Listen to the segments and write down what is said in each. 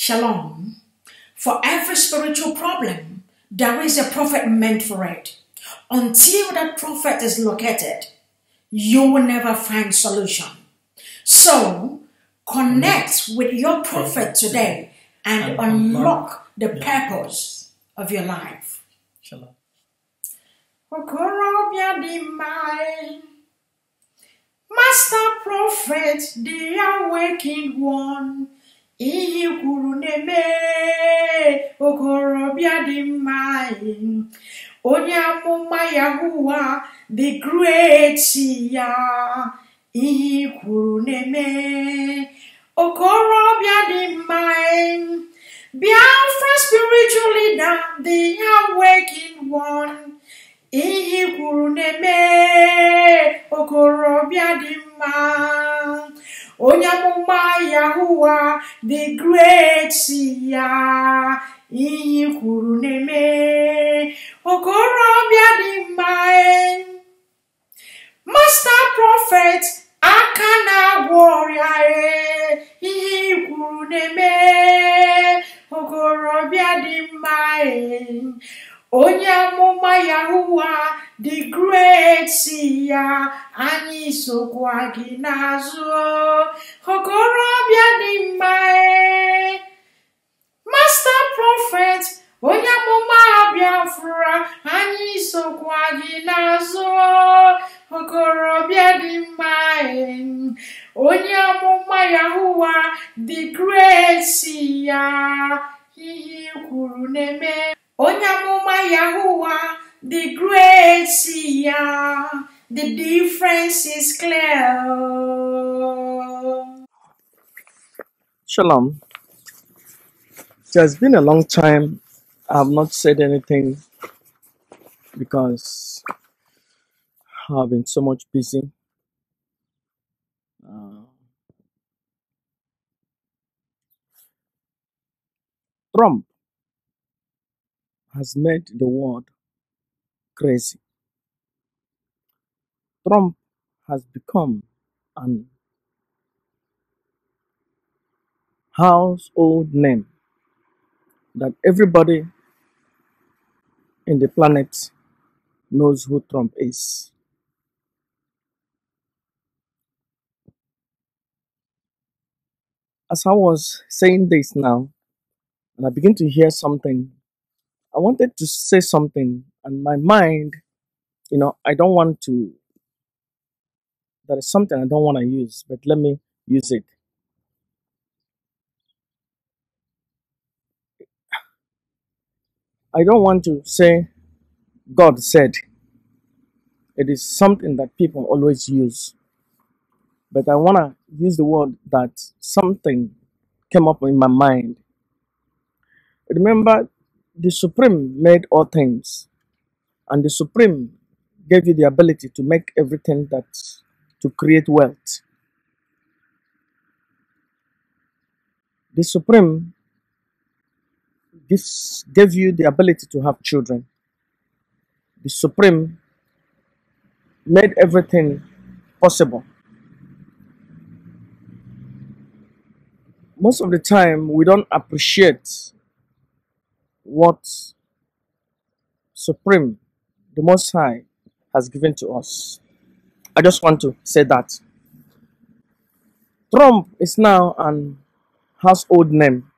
Shalom. For every spiritual problem, there is a prophet meant for it. Until that prophet is located, you will never find solution. So, connect with your prophet today and unlock the purpose of your life. Shalom. Okorobịa dị mma. Master Prophet, the awakened one, ihe kwuru na-eme okorobịa dị mma onye amụma Yahuwa the great ya ihe kwuru na-eme okorobịa dị mma. Biafra spiritual leader, the awakened one. ihe kwuru na-eme okorobịa dị mma onye amụma Yahuwa the great ya ihe i kwuru na-eme okorobịa dị mma e. Master prophet aka na-agwọ ọrịa e ihe kwuru na-eme okorobịa dị mma e. onye amụma Yahuwa the great ya anyị sokwa gị n'azụ okorobịa dị mma e. Master prophet onye amụma Biafra anyị sokwa gị n'azụ okorobịa dị mma e. onye amụma Yahuwa the great ya ihe i kwuru na-eme onye amụma Yahuwa the great ya the difference is clear Shalom. It has been a long time. I have not said anything because I've been so much busy. Uh, Trump has made the world crazy. Trump has become an household name that everybody in the planet knows who Trump is. As I was saying this now, and I begin to hear something, I wanted to say something, and my mind, you know, I don't want to, there is something I don't want to use, but let me use it. I don't want to say God said. It is something that people always use, but I want to use the word that something came up in my mind. Remember, the Supreme made all things, and the Supreme gave you the ability to make everything that to create wealth. The Supreme gives, gave you the ability to have children. The Supreme made everything possible. Most of the time, we don't appreciate what Supreme, the Most High, has given to us. I just want to say that. Trump is now an household name.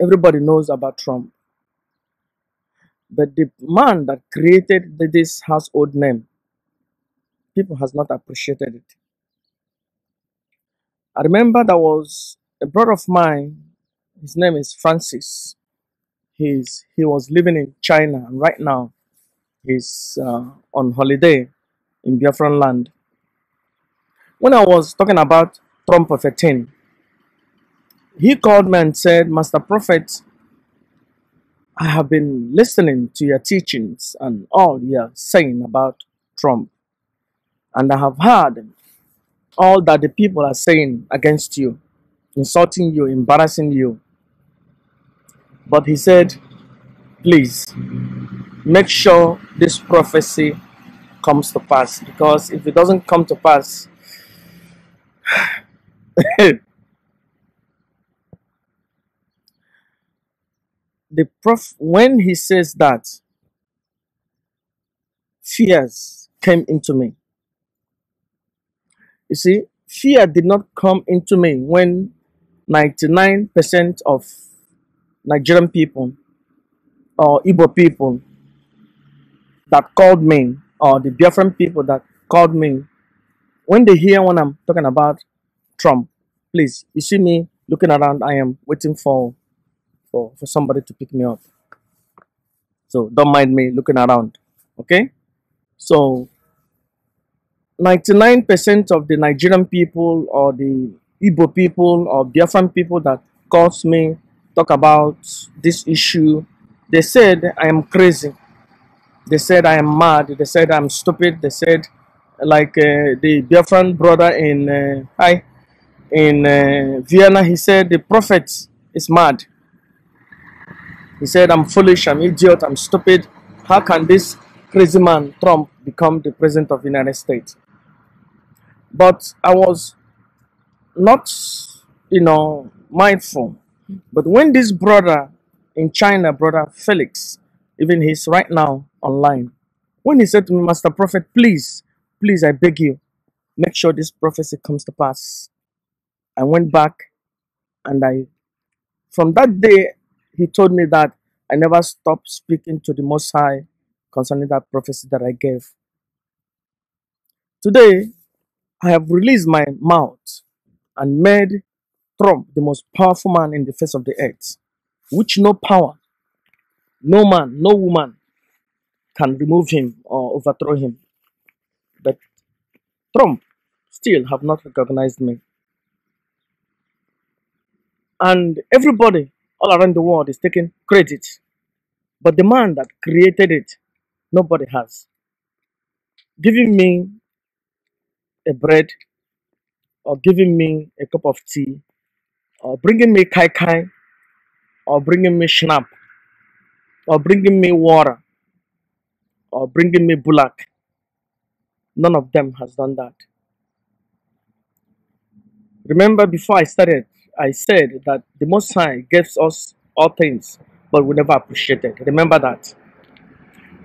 Everybody knows about Trump. But the man that created this household name, people has not appreciated it. I remember there was a brother of mine, his name is Francis. He's he was living in China and right now he's uh, on holiday in Biafran land. When I was talking about Trump 18, he called me and said, Master Prophet, I have been listening to your teachings and all you're saying about Trump, and I have heard all that the people are saying against you, insulting you, embarrassing you. But he said, please make sure this prophecy comes to pass because if it doesn't come to pass, the prof when he says that fears came into me. You see, fear did not come into me when 99% of Nigerian people or Igbo people that called me or the different people that called me when they hear when I'm talking about Trump, please, you see me looking around, I am waiting for for, for somebody to pick me up. So don't mind me looking around. Okay? So 99% of the Nigerian people or the Igbo people or Biafran people that calls me talk about this issue, they said I am crazy. They said I am mad. They said I'm stupid. They said like uh, the Biafran brother in uh, hi in uh, Vienna, he said the prophet is mad. He said I'm foolish, I'm idiot, I'm stupid. How can this crazy man Trump become the president of the United States? But I was not, you know, mindful. But when this brother in China, brother Felix, even he's right now online, when he said to me, Master Prophet, please, please, I beg you, make sure this prophecy comes to pass. I went back and I, from that day, he told me that I never stopped speaking to the Most High concerning that prophecy that I gave. Today, I have released my mouth and made Trump the most powerful man in the face of the earth, which no power, no man, no woman can remove him or overthrow him. But Trump still have not recognized me. And everybody all around the world is taking credit. But the man that created it, nobody has. Giving me a bread or giving me a cup of tea or bringing me kai kai or bringing me schnapp or bringing me water or bringing me bullock. None of them has done that. Remember, before I started, I said that the Most High gives us all things, but we never appreciate it. Remember that.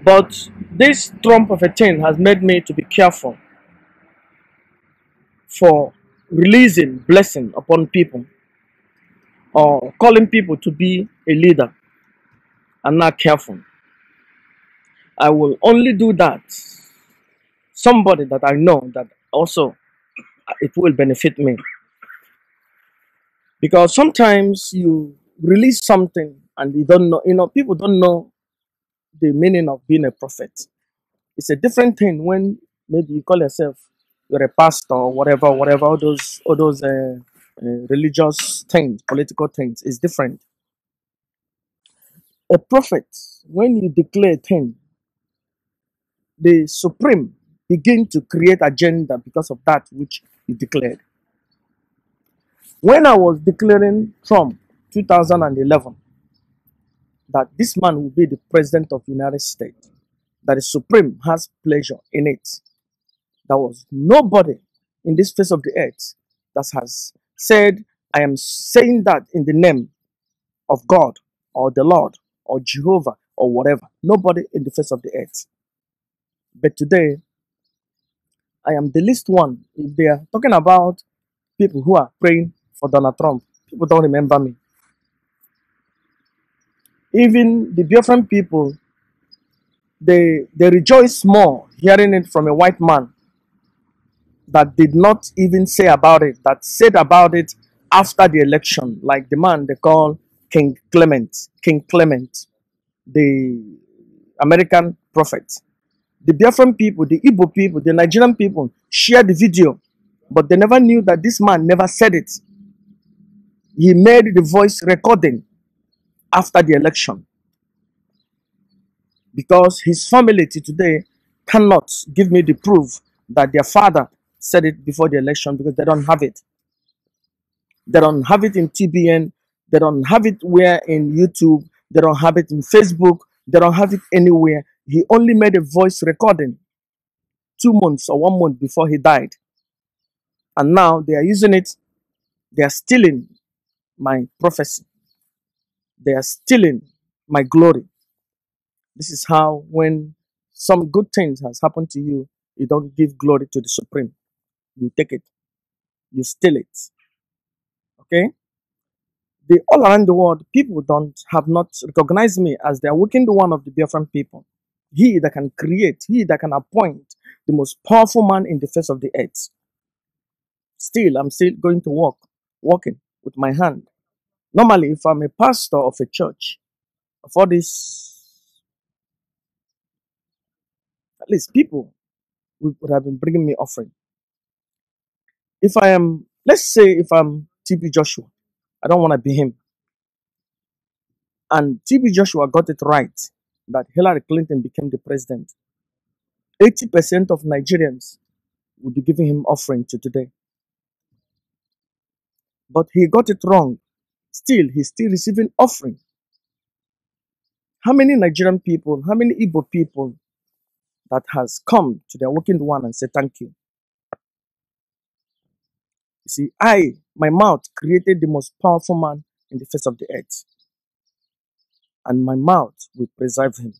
But this trump of a thing has made me to be careful for releasing blessing upon people or calling people to be a leader. I'm not careful. I will only do that somebody that I know that also it will benefit me. Because sometimes you release something and you don't know, you know, people don't know the meaning of being a prophet. It's a different thing when maybe you call yourself you're a pastor or whatever, whatever, all those, all those uh, Uh, religious things, political things. is different. A prophet, when you declare a thing, the supreme begin to create agenda because of that which you declared. When I was declaring Trump 2011 that this man will be the president of the United States, that the supreme has pleasure in it, there was nobody in this face of the earth that has said, I am saying that in the name of God or the Lord or Jehovah or whatever. Nobody in the face of the earth. But today, I am the least one. If they are talking about people who are praying for Donald Trump, people don't remember me. Even the Biafran people, they they rejoice more hearing it from a white man that did not even say about it, that said about it after the election, like the man they call Kim Clement, Kim Clement, the American prophet. The Biafran people, the Igbo people, the Nigerian people shared the video, but they never knew that this man never said it. He made the voice recording after the election because his family today cannot give me the proof that their father said it before the election because they don't have it. They don't have it in TBN. They don't have it where in YouTube. They don't have it in Facebook. They don't have it anywhere. He only made a voice recording two months or one month before he died. And now they are using it. They are stealing my prophecy. They are stealing my glory. This is how when some good things has happened to you, you don't give glory to the supreme. You take it, you steal it. Okay? The all around the world, people don't have not recognized me as the awakened one of the different people. He that can create, he that can appoint the most powerful man in the face of the earth. Still, I'm still going to walk, walking with my hand. Normally, if I'm a pastor of a church, for this, at least people would have been bringing me offering. If I am, let's say, if I'm TB Joshua, I don't want to be him. And TB Joshua got it right that Hillary Clinton became the president. 80% of Nigerians would be giving him offering to today. But he got it wrong. Still, he's still receiving offering. How many Nigerian people, how many Igbo people that has come to the awakened one and said thank you? You see, I, my mouth created the most powerful man in the face of the earth, and my mouth will preserve him.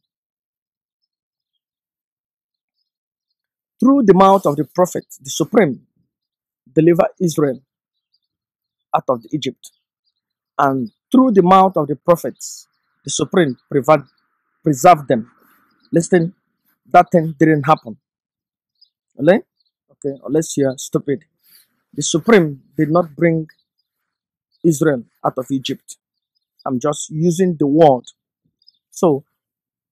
Through the mouth of the prophet, the supreme, deliver Israel out of Egypt, and through the mouth of the prophets, the supreme preserve, them. Listen, that thing didn't happen. Okay? Okay, unless you're stupid. The supreme did not bring Israel out of Egypt. I'm just using the word. So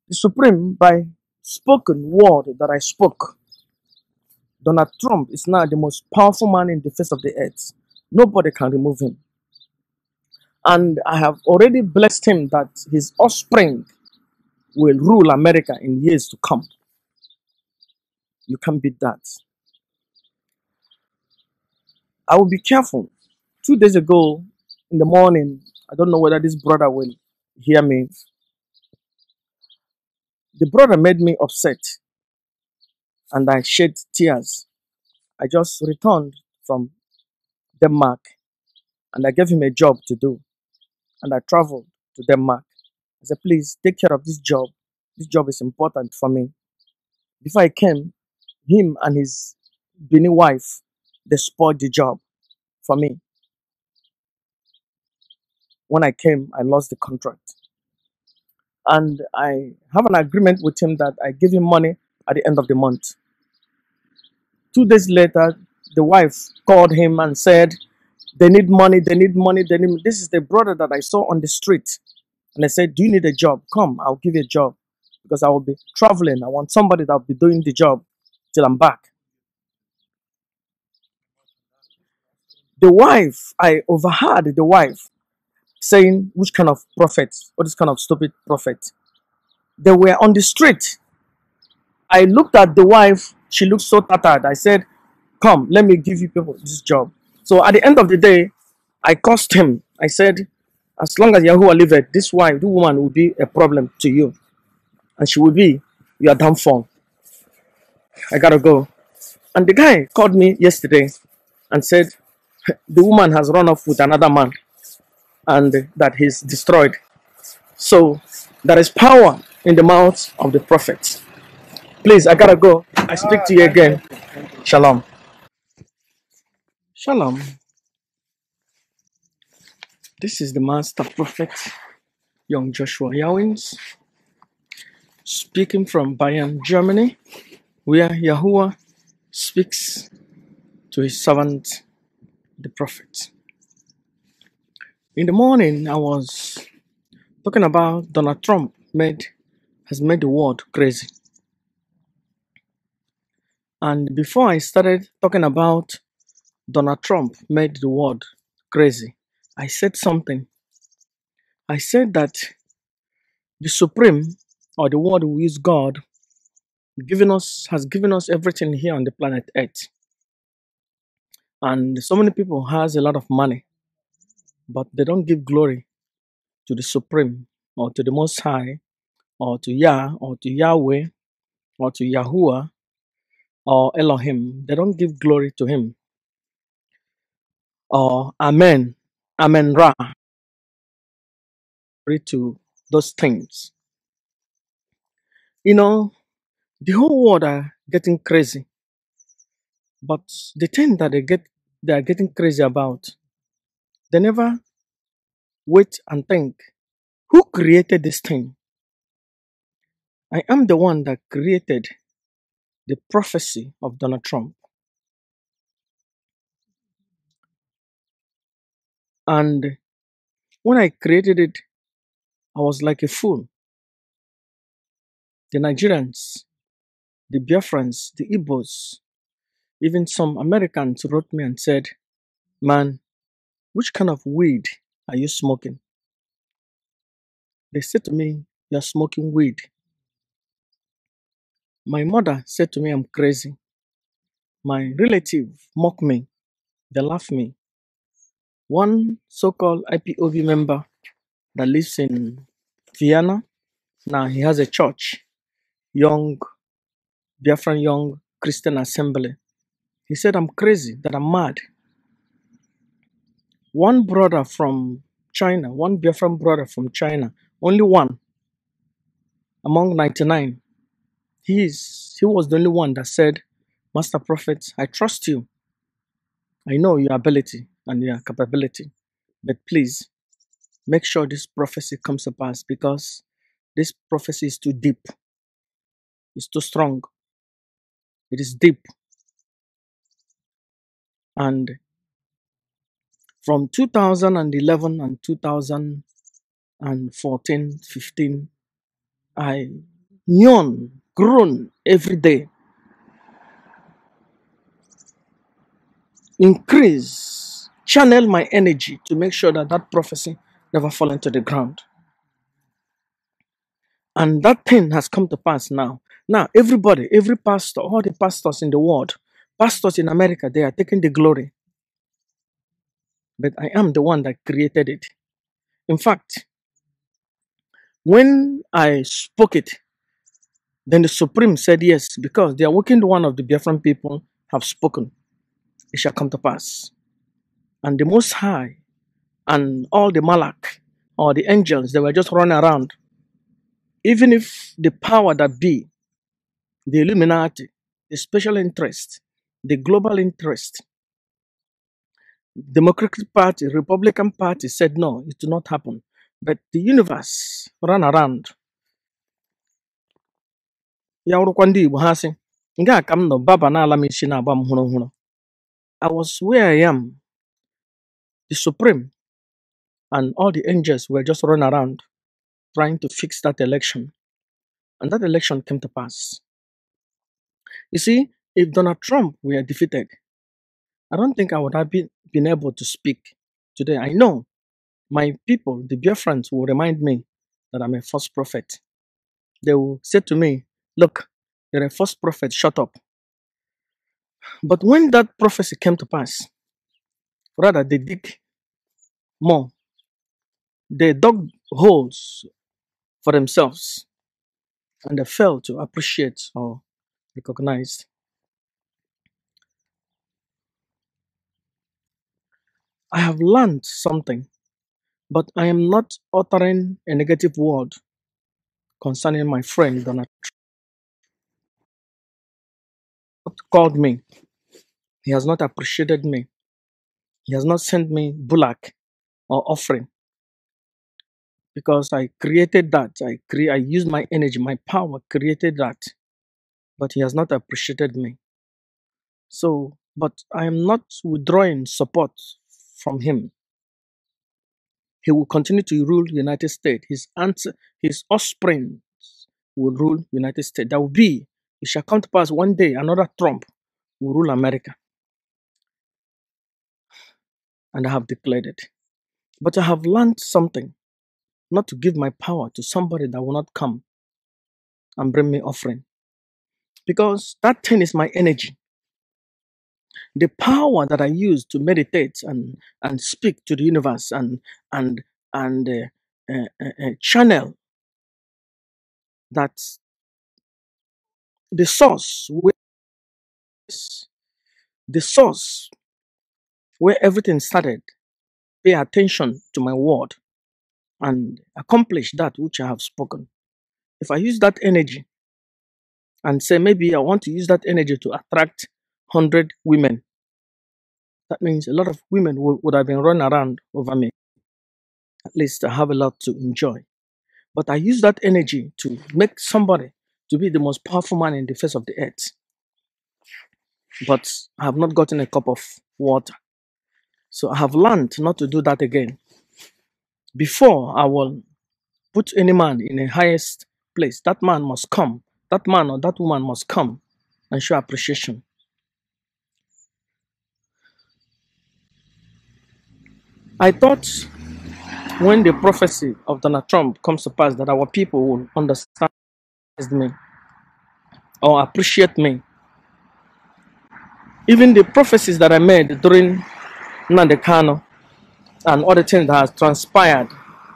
the supreme by spoken word that I spoke Donald Trump is now the most powerful man in the face of the earth. Nobody can remove him. And I have already blessed him that his offspring will rule America in years to come. You can't beat that. I will be careful. Two days ago in the morning, I don't know whether this brother will hear me. The brother made me upset and I shed tears. I just returned from Denmark and I gave him a job to do. And I traveled to Denmark. I said, please take care of this job. This job is important for me. Before I came, him and his Benin wife, they spoiled the job for me. When I came, I lost the contract. And I have an agreement with him that I give him money at the end of the month. Two days later, the wife called him and said, They need money, they need money, they need this is the brother that I saw on the street. And I said, Do you need a job? Come, I'll give you a job. Because I will be traveling. I want somebody that will be doing the job till I'm back. The wife, I overheard the wife saying, Which kind of prophet? What is kind of stupid prophet? They were on the street. I looked at the wife, she looked so tattered. I said, Come, let me give you people this job. So at the end of the day, I cursed him. I said, As long as Yahuwah liveth, this wife, this woman will be a problem to you. And she will be your downfall. I gotta go. And the guy called me yesterday and said, The woman has run off with another man and that he's destroyed. So there is power in the mouth of the prophets. Please, I gotta go. I speak to you you. again. Shalom. Shalom. This is the master prophet, young Joshua Yawins, speaking from Bayern, Germany, where Yahuwah speaks to his servant, the prophet. In the morning, I was talking about Donald Trump made has made the world crazy. And before I started talking about Donald Trump made the world crazy, I said something. I said that the Supreme or the word who is God given us has given us everything here on the planet Earth. And so many people has a lot of money, but they don't give glory to the Supreme or to the Most High or to Yah or to Yahweh or to Yahuwah or Elohim. They don't give glory to him or Amen. Amen Ra. To those things. You know, the whole world are getting crazy, but the thing that they get they are getting crazy about, they never wait and think, who created this thing? I am the one that created the prophecy of Donald Trump. And when I created it, I was like a fool. The Nigerians, the Biafrans, the Igbos, even some Americans wrote me and said, Man, which kind of weed are you smoking? They said to me, You're smoking weed. My mother said to me, I'm crazy. My relative mocked me. They laughed me. One so called IPOB member that lives in Vienna, now he has a church, young Biafran Young Christian Assembly. He said, I'm crazy, that I'm mad. One brother from China, one Biafran brother from China, only one among 99, he, is, he was the only one that said, Master Prophet, I trust you. I know your ability and your capability, but please make sure this prophecy comes to pass because this prophecy is too deep, it's too strong, it is deep. And from 2011 and 2014, 15, I yawn, groan every day, increase, channel my energy to make sure that that prophecy never fall into the ground. And that thing has come to pass now. Now, everybody, every pastor, all the pastors in the world, pastors in America, they are taking the glory. But I am the one that created it. In fact, when I spoke it, then the Supreme said yes, because the awakened one of the Biafran people have spoken. It shall come to pass. And the Most High and all the Malak or the angels, they were just running around. Even if the power that be, the Illuminati, the special interest, the global interest, Democratic Party, Republican Party said no, it will not happen. But the universe ran around. Baba na-agba. I was where I am, the Supreme and all the angels were just running around trying to fix that election. And that election came to pass. You see, if Donald Trump were defeated, I don't think I would have been, been able to speak today. I know my people, the Biafrans, will remind me that I'm a false prophet. They will say to me, Look, you're a false prophet, shut up. But when that prophecy came to pass, rather they dig more. They dug holes for themselves and they failed to appreciate or recognize. I have learned something, but I am not uttering a negative word concerning my friend Donald Trump called me. He has not appreciated me. He has not sent me bullock or offering because I created that. I cre- I used my energy, my power, created that, but he has not appreciated me. So, but I am not withdrawing support from him. He will continue to rule the United States. His answer, his offspring will rule the United States. There will be, it shall come to pass one day, another Trump will rule America, and I have declared it. But I have learned something, not to give my power to somebody that will not come and bring me offering, because that thing is my energy. The power that I use to meditate and and speak to the universe and and and uh, uh, uh, uh, channel that the source, where, the source where everything started, pay attention to my word and accomplish that which I have spoken. If I use that energy and say maybe I want to use that energy to attract 100 women, that means a lot of women would, would have been run around over me. At least I have a lot to enjoy. But I use that energy to make somebody to be the most powerful man in the face of the earth. But I have not gotten a cup of water. So I have learned not to do that again. Before I will put any man in a highest place, that man must come. That man or that woman must come and show appreciation. I thought when the prophecy of Donald Trump comes to pass that our people will understand me or appreciate me. Even the prophecies that I made during Nnamdi Kanu and other things that has transpired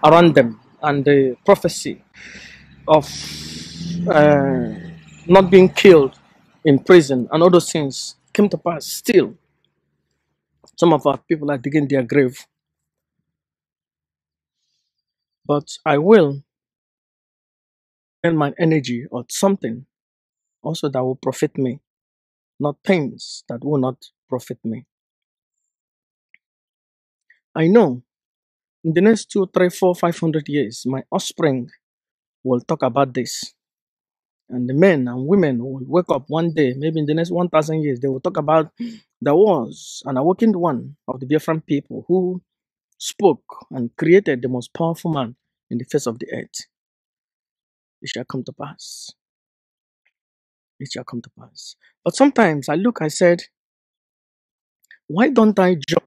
around them and the prophecy of uh, not being killed in prison and all those things came to pass. Still, some of our people are digging their grave. But I will spend my energy on something also that will profit me, not things that will not profit me. I know in the next two, three, four, five hundred years, my offspring will talk about this. And the men and women will wake up one day, maybe in the next 1,000 years, they will talk about there was an awakened one of the different people who spoke and created the most powerful man in the face of the earth. It shall come to pass. It shall come to pass. But sometimes I look, I said, why don't I join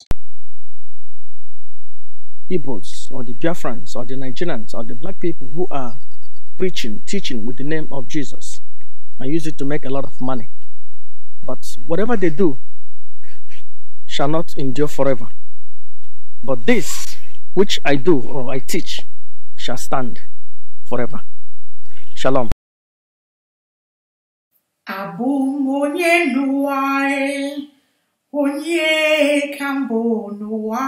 Igbos or the Biafrans or the Nigerians or the black people who are preaching, teaching with the name of Jesus and use it to make a lot of money? But whatever they do shall not endure forever. But this which I do or I teach shall stand forever. Shalom. Abụ m onye n'ụwa onye ka mbụ n'ụwa.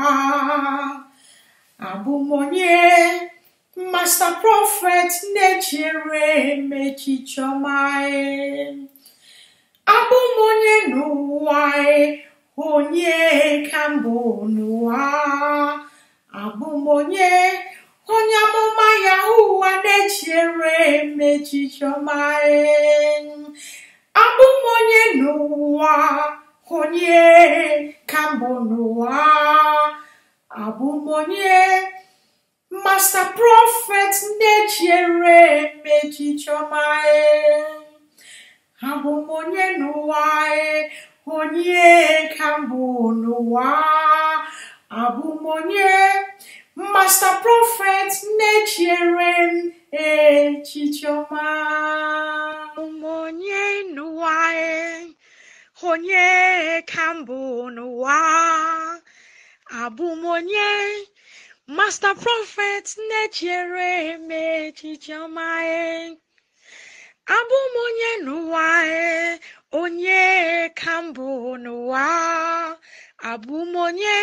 Abụ m onye Master Prophet na-echere e. E, onye onye amụma ya ụwa na-echere m echiche. Abụ m onye n'ụwa, onye ka mbụ n'ụwa. Abụ m onye Master Prophet na-echere m echiche. Abụ m onye n'ụwa e, onye ka mbụ n'ụwa. Abụ m onye Master Prophet na-echere m echiche ọma. Abụ m onye n'ụwa e, onye ka mbụ n'ụwa. Abụ m onye Master Prophet na-echere m echiche ọma e. Abụ m onye n'ụwa e, onye ka mbụ n'ụwa. Abụ m onye